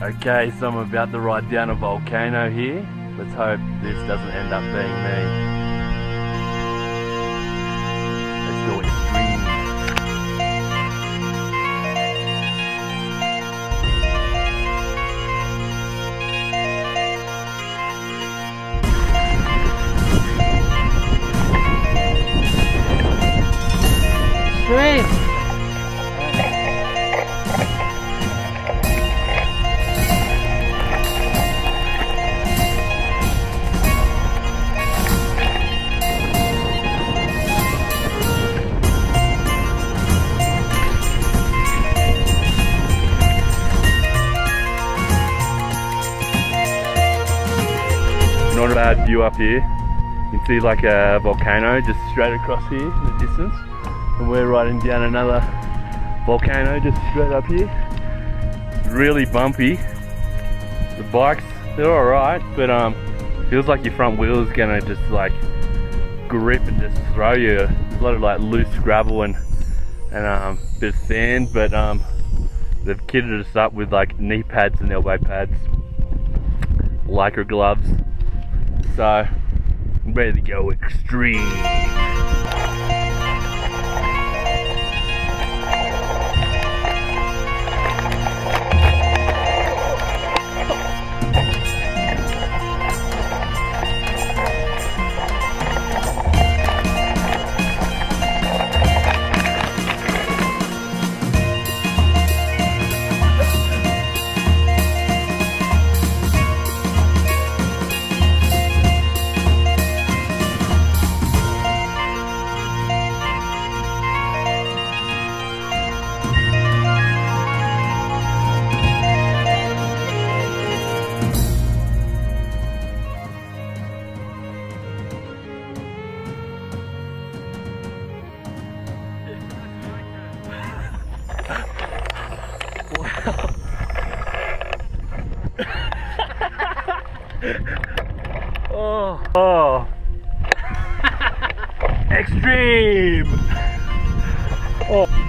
Okay, so I'm about to ride down a volcano here. Let's hope this doesn't end up being me. Let's go extreme. Extreme. Not a bad view up here. You can see like a volcano just straight across here in the distance. And we're riding down another volcano just straight up here. Really bumpy. The bikes, they're alright, but um, feels like your front wheel is gonna just like grip and just throw you. There's a lot of like loose gravel and and um, bit of sand, but um, they've kitted us up with like knee pads and elbow pads, lycra gloves. So, I'm ready to go extreme. Oh. Oh. Extreme. Oh.